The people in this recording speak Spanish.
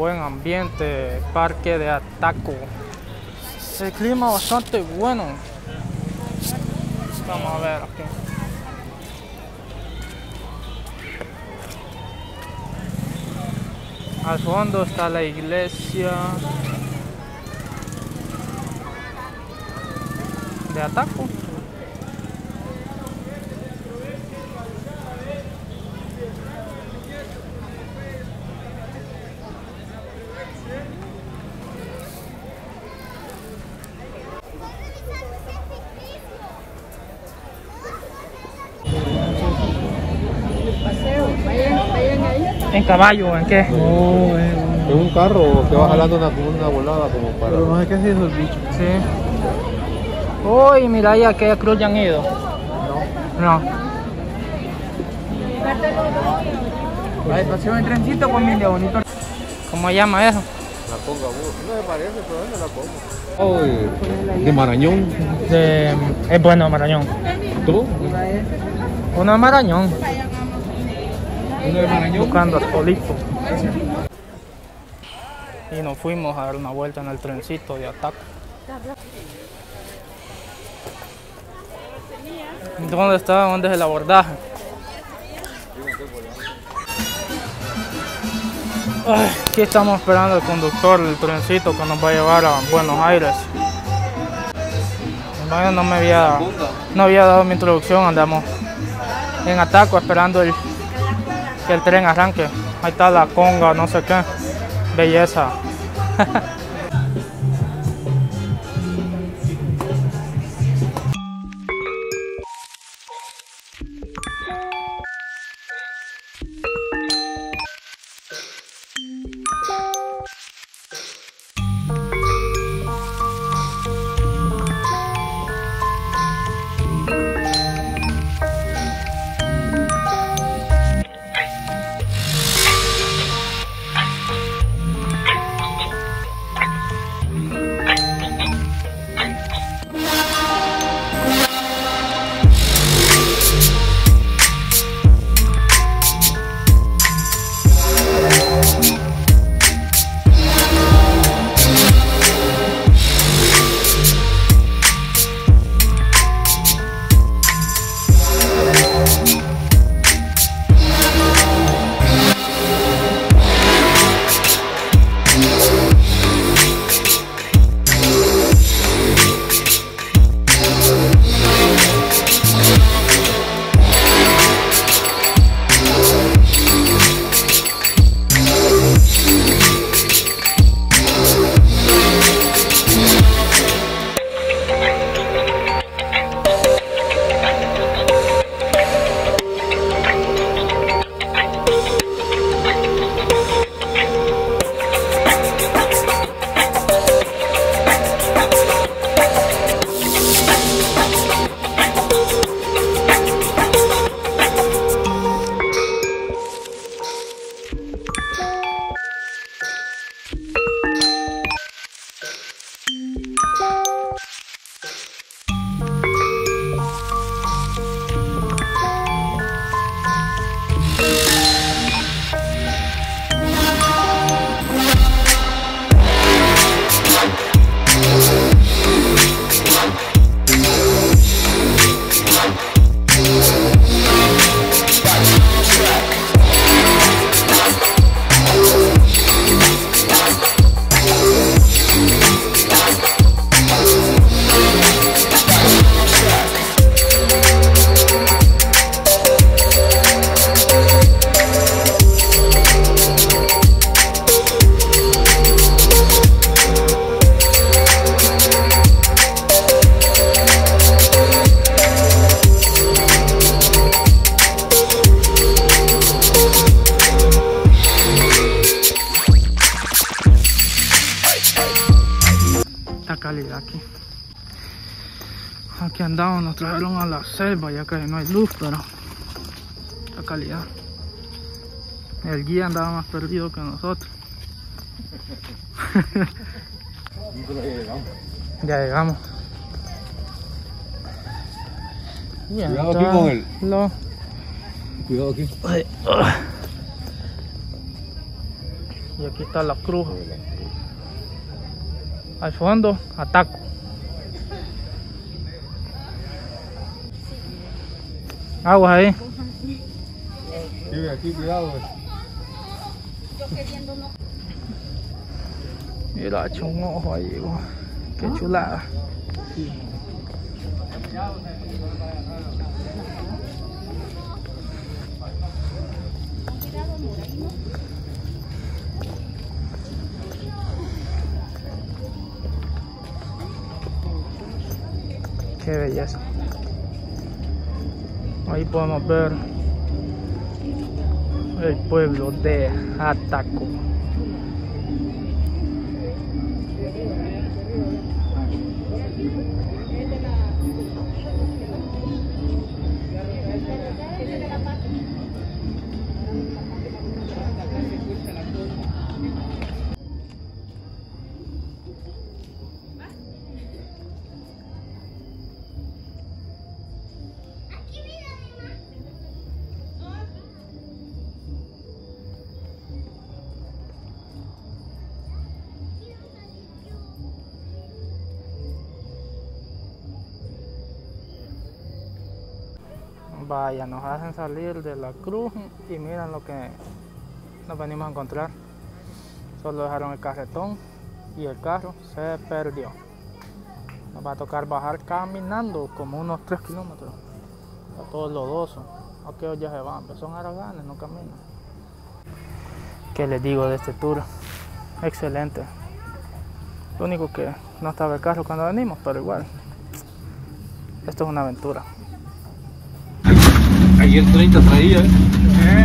Buen ambiente, parque de Ataco. El clima bastante bueno. Vamos a ver aquí. Al fondo está la iglesia de Ataco. ¿En caballo? ¿En qué? No, es Es un carro que va jalando una, una volada como para... Pero no sé qué es eso el bicho. Sí. Uy, mira ahí a aquella cruz ya han ido. No. Ay, paseo en trencito con mi bonito. ¿Cómo se llama eso? La conga búho. No me parece, pero es la conga. Oh, de Marañón. De, es bueno Marañón. ¿Tú? Uno de Marañón. Buscando a Solito. Y nos fuimos a dar una vuelta en el trencito de Ataco. ¿Dónde está? ¿Dónde es el abordaje? Aquí estamos esperando al conductor del trencito que nos va a llevar a Buenos Aires. No me había, no había dado mi introducción, andamos en Ataco esperando el, el tren arranque. Ahí está la conga, no sé qué. Belleza. Aquí. Aquí andamos, nos trajeron a la selva ya que no hay luz, pero esta calidad. El guía andaba más perdido que nosotros. ya llegamos. Cuidado aquí con él. lo- Cuidado aquí. Y aquí está la cruz. Al fondo, ataco. Aguas ahí. Sí, aquí, cuidado. Mira, echa un ojo ahí, güey. Qué chulada. Belleza. Ahí podemos ver el pueblo de Ataco. Vaya, nos hacen salir de la cruz y miren lo que nos venimos a encontrar. Solo dejaron el carretón y el carro se perdió. Nos va a tocar bajar caminando como unos 3 kilómetros. Está todo lodoso. Aquellos ya se van, pero son araganes, no caminan. ¿Qué les digo de este tour? Excelente. Lo único que no estaba el carro cuando venimos, pero igual. Esto es una aventura. Ayer 30 traía, ¿eh? ¿Eh?